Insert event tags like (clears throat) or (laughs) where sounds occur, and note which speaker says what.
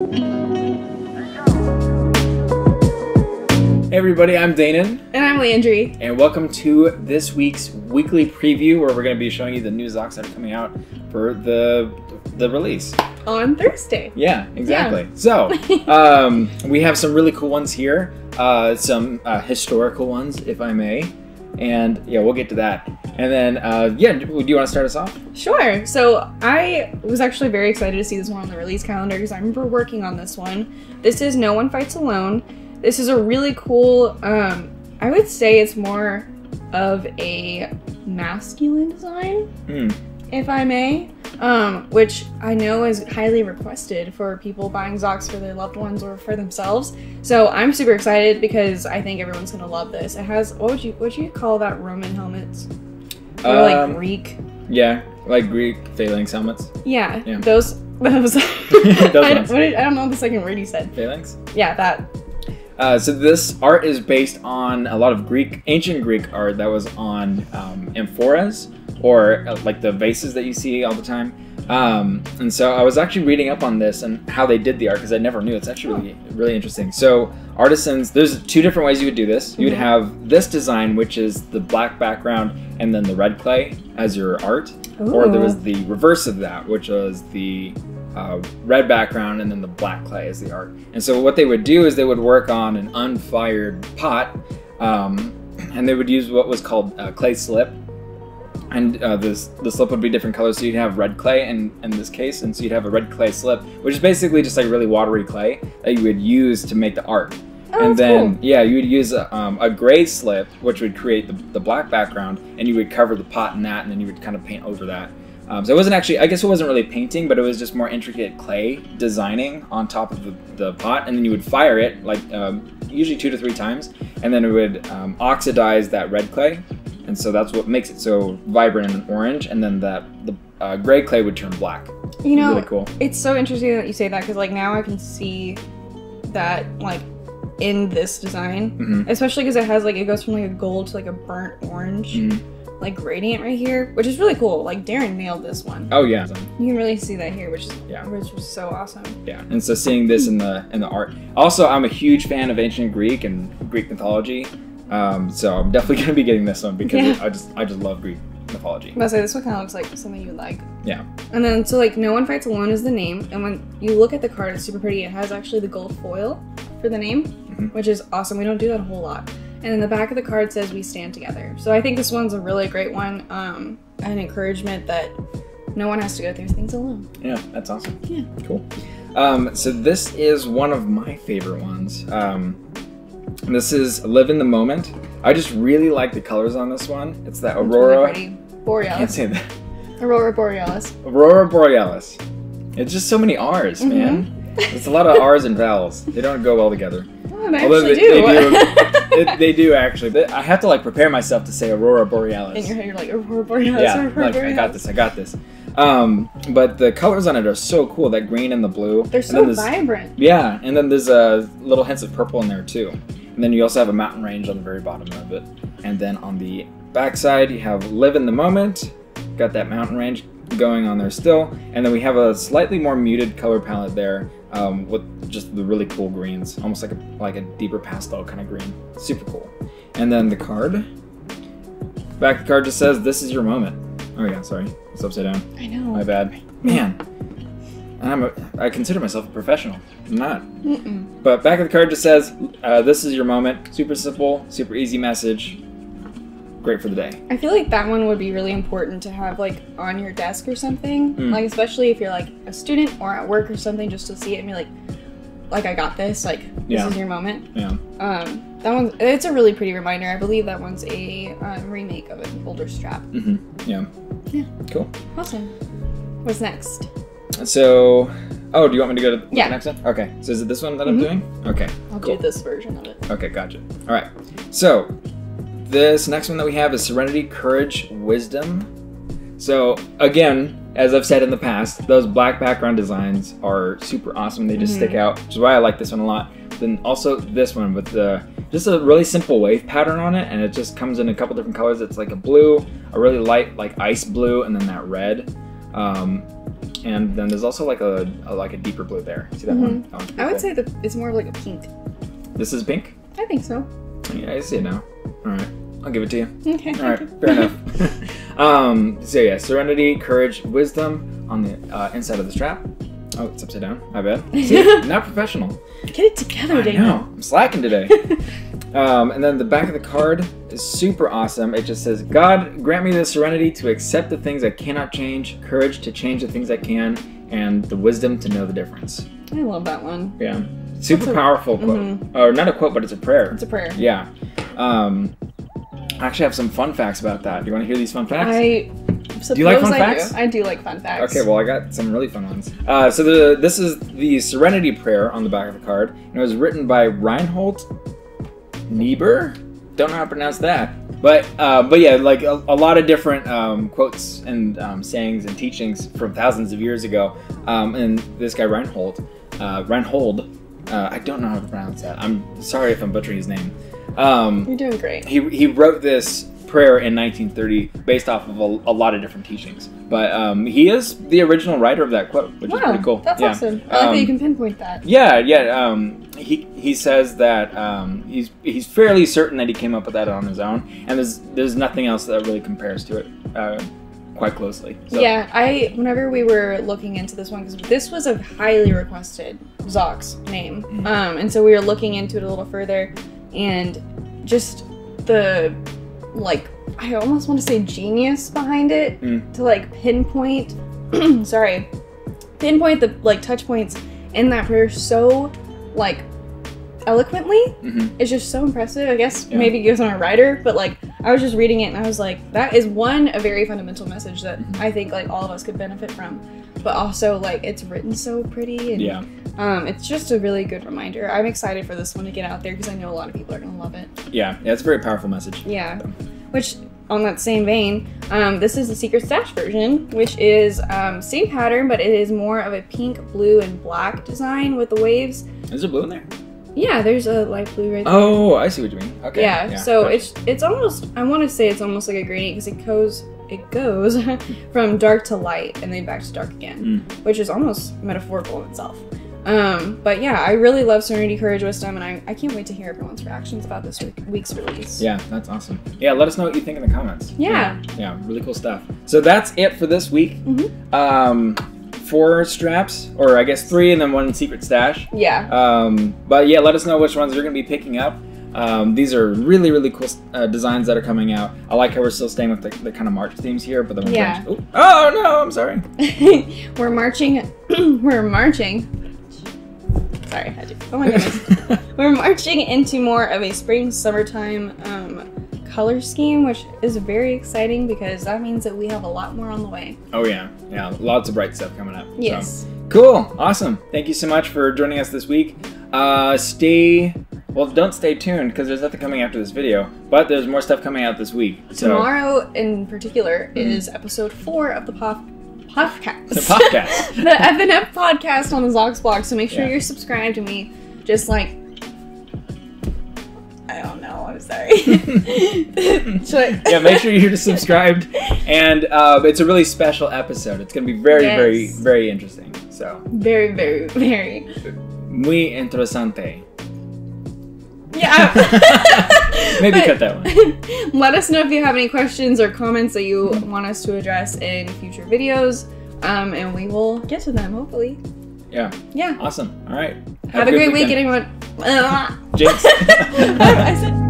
Speaker 1: Hey everybody, I'm Danon,
Speaker 2: And I'm Landry.
Speaker 1: and welcome to this week's weekly preview where we're going to be showing you the new Zox that are coming out for the the release.
Speaker 2: On Thursday.
Speaker 1: Yeah, exactly. So, (laughs) um, we have some really cool ones here, uh, some uh, historical ones, if I may, and yeah, we'll get to that. And then, uh, yeah, do you want to start us off?
Speaker 2: Sure. So I was actually very excited to see this one on the release calendar because I remember working on this one. This is No One Fights Alone. This is a really cool, um, I would say it's more of a masculine design,
Speaker 1: Hmm.
Speaker 2: if I may, um, which I know is highly requested for people buying Zox for their loved ones or for themselves. So I'm super excited because I think everyone's gonna love this. It has what would you what would you call that Roman helmets? Or like
Speaker 1: Um,
Speaker 2: Greek?
Speaker 1: Yeah, like Greek phalanx helmets.
Speaker 2: Yeah,
Speaker 1: Yeah.
Speaker 2: those. (laughs) Those.
Speaker 1: Those (laughs)
Speaker 2: I, don't,
Speaker 1: ones.
Speaker 2: what did- I don't know the second word you said.
Speaker 1: Phalanx?
Speaker 2: Yeah, that.
Speaker 1: Uh, so this art is based on a lot of Greek, ancient Greek art that was on um, amphoras or uh, like the vases that you see all the time. Um, and so I was actually reading up on this and how they did the art because I never knew. It's actually really, really interesting. So artisans, there's two different ways you would do this. You would
Speaker 2: Mhm.
Speaker 1: have this design, which is the black background and then the red clay as your art, or there was the reverse of that, which was the uh, red background and then the black clay as the art. And so what they would do is they would work on an unfired pot, um, and they would use what was called uh, clay slip. And uh, this the slip would be different colors, so you'd have red clay in, in this case, and so you'd have a red clay slip, which is basically just like really watery clay that you would use to make the art.
Speaker 2: Oh,
Speaker 1: and then
Speaker 2: cool.
Speaker 1: yeah you would use a, um, a gray slip which would create the, the black background and you would cover the pot in that and then you would kind of paint over that. Um, so it wasn't actually i guess it wasn't really painting but it was just more intricate clay designing on top of the, the pot and then you would fire it like um, usually two to three times and then it would um, oxidize that red clay and so that's what makes it so vibrant and orange and then that the uh, gray clay would turn black
Speaker 2: You know,
Speaker 1: really cool
Speaker 2: it's so interesting that you say that because like now I can see that like in this design,
Speaker 1: hmm
Speaker 2: especially because it has like it goes from like a gold to like a burnt orange,
Speaker 1: Mhm.
Speaker 2: like gradient right here, which is really cool. Like Darren nailed this one.
Speaker 1: oh yeah
Speaker 2: You can really see that here, which is
Speaker 1: Yeah.
Speaker 2: which was so awesome.
Speaker 1: Yeah, and so seeing this in the in the art. Also, I'm a huge fan of ancient Greek and Greek mythology, um, so I'm definitely (laughs) gonna be getting this one because
Speaker 2: Yeah.
Speaker 1: I just I just love Greek mythology.
Speaker 2: I was say this one kind of looks like something you would like.
Speaker 1: Yeah.
Speaker 2: And then so like no one fights alone is the name, and when you look at the card, it's super pretty. It has actually the gold foil for the name,
Speaker 1: Mhm.
Speaker 2: which is awesome. We don't do that a whole lot. And then the back of the card says we stand together. So I think this one's a really great one. Um, an encouragement that no one has to go through things alone.
Speaker 1: Yeah, that's awesome.
Speaker 2: Yeah.
Speaker 1: Cool. Um, so this is one of my favorite ones. Um, this is Live in the Moment. I just really like the colors on this one. It's that Aurora.
Speaker 2: really pretty.
Speaker 1: I can't
Speaker 2: Borealis.
Speaker 1: say that.
Speaker 2: Aurora Borealis.
Speaker 1: Aurora Borealis. It's just so many R's,
Speaker 2: Mhm.
Speaker 1: man. It's a lot of R's and vowels. They don't go well together.
Speaker 2: Oh, they
Speaker 1: Although they-
Speaker 2: do.
Speaker 1: they (laughs) it, they do actually. But I have to like prepare myself to say Aurora Borealis.
Speaker 2: In your head, you're like Aurora Borealis.
Speaker 1: yeah,
Speaker 2: Aurora
Speaker 1: like I got this. I got this. Um, but the colors on it are so cool. That green and the blue.
Speaker 2: They're so vibrant.
Speaker 1: Yeah, and then there's a little hints of purple in there too. And then you also have a mountain range on the very bottom of it. And then on the back side, you have live in the moment. Got that mountain range going on there still. And then we have a slightly more muted color palette there um, with just the really cool greens, almost like a like a deeper pastel kind of green. Super cool. And then the card. Back of the card just says, "This is your moment." Oh yeah, sorry, it's upside down.
Speaker 2: I know.
Speaker 1: My bad, man. I'm a, I consider myself a professional. I'm not.
Speaker 2: Mm-mm.
Speaker 1: But back of the card just says, uh, "This is your moment." Super simple, super easy message. Great for the day.
Speaker 2: I feel like that one would be really important to have like on your desk or something.
Speaker 1: Mm.
Speaker 2: Like especially if you're like a student or at work or something, just to see it and be like, like I got this. Like this
Speaker 1: Yeah.
Speaker 2: is your moment.
Speaker 1: Yeah.
Speaker 2: Um, that one it's a really pretty reminder. I believe that one's a um, remake of an older strap.
Speaker 1: Mm -hmm. Yeah.
Speaker 2: Yeah.
Speaker 1: Cool.
Speaker 2: Awesome. What's next?
Speaker 1: So, oh, do you want me to go to the next one? Okay. So is it this one that I'm
Speaker 2: Mhm.
Speaker 1: doing? Okay.
Speaker 2: I'll
Speaker 1: Cool.
Speaker 2: do this version of it.
Speaker 1: Okay. Gotcha. All right. So, this next one that we have is Serenity, Courage, Wisdom. So again, as I've said in the past, those black background designs are super awesome. They just
Speaker 2: Mhm.
Speaker 1: stick out, which is why I like this one a lot. Then also this one with the just a really simple wave pattern on it, and it just comes in a couple different colors. It's like a blue, a really light like ice blue, and then that red. Um, and then there's also like a, a like a deeper blue there. See that one? That one's
Speaker 2: Mm-hmm. I would
Speaker 1: cool.
Speaker 2: say that it's more of like a pink.
Speaker 1: this is pink.
Speaker 2: I think so.
Speaker 1: Yeah, I see it now. All right, I'll give it to you. (laughs)
Speaker 2: Okay.
Speaker 1: All right, fair enough. (laughs) um, so yeah, serenity, courage, wisdom on the uh, inside of the strap. Oh, it's upside down. My bad. (laughs) See, not professional.
Speaker 2: Get it together,
Speaker 1: I
Speaker 2: Daniel.
Speaker 1: know. I'm slacking today. Um, and then the back of the card is super awesome. It just says, "God grant me the serenity to accept the things I cannot change, courage to change the things I can, and the wisdom to know the difference."
Speaker 2: I love that one.
Speaker 1: Yeah, super
Speaker 2: a-
Speaker 1: powerful quote.
Speaker 2: mhm.
Speaker 1: Or not a quote, but it's a prayer.
Speaker 2: It's a prayer.
Speaker 1: Yeah. Um, I actually have some fun facts about that. Do you want to hear these fun facts?
Speaker 2: I suppose
Speaker 1: you like fun
Speaker 2: I
Speaker 1: facts?
Speaker 2: do. I do like fun facts.
Speaker 1: Okay, well, I got some really fun ones. Uh, so the this is the Serenity Prayer on the back of the card, and it was written by Reinhold Niebuhr. Don't know how to pronounce that, but uh, but yeah, like a, a lot of different um, quotes and um, sayings and teachings from thousands of years ago. Um, and this guy Reinhold, uh, Reinhold, uh, I don't know how to pronounce that. I'm sorry if I'm butchering his name. Um,
Speaker 2: You're doing great.
Speaker 1: he, he wrote this prayer in 1930 based off of a, a lot of different teachings. But um, he is the original writer of that quote, which
Speaker 2: wow,
Speaker 1: is pretty cool.
Speaker 2: That's
Speaker 1: yeah.
Speaker 2: awesome. I like that you
Speaker 1: Um,
Speaker 2: can pinpoint that.
Speaker 1: Yeah, yeah. Um, he he says that um, he's he's fairly certain that he came up with that on his own, and there's there's nothing else that really compares to it uh, quite closely. So,
Speaker 2: Yeah, I whenever we were looking into this one because this was a highly requested Zox name,
Speaker 1: Mhm.
Speaker 2: um, and so we were looking into it a little further, and just the like I almost want to say genius behind it
Speaker 1: Mm.
Speaker 2: to like pinpoint, (clears throat) sorry, pinpoint the like touch points in that prayer so like eloquently
Speaker 1: mhm.
Speaker 2: it's just so impressive. I guess
Speaker 1: Yeah.
Speaker 2: maybe because I'm a writer, but like I was just reading it and I was like, that is one a very fundamental message that
Speaker 1: Mhm.
Speaker 2: I think like all of us could benefit from. But also like it's written so pretty and
Speaker 1: yeah,
Speaker 2: um, it's just a really good reminder. I'm excited for this one to get out there because I know a lot of people are gonna love it.
Speaker 1: yeah, yeah. It's a very powerful message.
Speaker 2: Yeah. Which on that same vein, um, this is the Secret Stash version, which is um, same pattern, but it is more of a pink, blue, and black design with the waves.
Speaker 1: Is there blue in there?
Speaker 2: Yeah, there's a light blue right there.
Speaker 1: Oh, I see what you mean. Okay.
Speaker 2: yeah, so
Speaker 1: gotcha.
Speaker 2: it's it's almost I want to say it's almost like a gradient because it goes it goes (laughs) from dark to light and then back to dark again,
Speaker 1: Mm.
Speaker 2: which is almost metaphorical in itself. Um, but yeah, I really love Serenity, Courage, Wisdom, and I, I can't wait to hear everyone's reactions about this week, week's release.
Speaker 1: Yeah, that's awesome. Yeah, let us know what you think in the comments.
Speaker 2: Yeah.
Speaker 1: Yeah, yeah, really cool stuff. So that's it for this week.
Speaker 2: Mhm.
Speaker 1: Um, four straps, or I guess three, and then one secret stash.
Speaker 2: Yeah.
Speaker 1: Um, but yeah, let us know which ones you're going to be picking up. Um, these are really, really cool uh, designs that are coming out. I like how we're still staying with the, the kind of March themes here, but then we're
Speaker 2: Yeah.
Speaker 1: branch- oh no, I'm sorry. (laughs)
Speaker 2: we're marching. (clears throat) we're marching. Sorry, I had to. Oh my goodness. (laughs) we're marching into more of a spring summertime um, color scheme, which is very exciting because that means that we have a lot more on the way.
Speaker 1: oh yeah, yeah, lots of bright stuff coming up. so.
Speaker 2: Yes.
Speaker 1: Cool, awesome. Thank you so much for joining us this week. Uh, stay, well, don't stay tuned because there's nothing coming after this video, but there's more stuff coming out this week. So,
Speaker 2: Tomorrow, in particular,
Speaker 1: Mhm.
Speaker 2: is episode four of the pop podcast.
Speaker 1: the podcast. (laughs)
Speaker 2: the FNF podcast on the Zox blog. So make sure
Speaker 1: Yeah.
Speaker 2: you're subscribed and we just like. I don't know. I'm sorry. (laughs)
Speaker 1: Yeah, make sure you're (laughs) subscribed, and uh, it's a really special episode. It's gonna be very, very, very interesting. So,
Speaker 2: Very, very, very.
Speaker 1: muy interesante.
Speaker 2: Yeah. (laughs)
Speaker 1: Maybe
Speaker 2: But-
Speaker 1: cut that one. (laughs)
Speaker 2: Let us know if you have any questions or comments that you want us to address in future videos, um, and we will get to them hopefully.
Speaker 1: Yeah,
Speaker 2: Yeah.
Speaker 1: awesome. All right.
Speaker 2: Have, a, great week,
Speaker 1: weekend.
Speaker 2: anyone.
Speaker 1: Jinx. (laughs)
Speaker 2: I said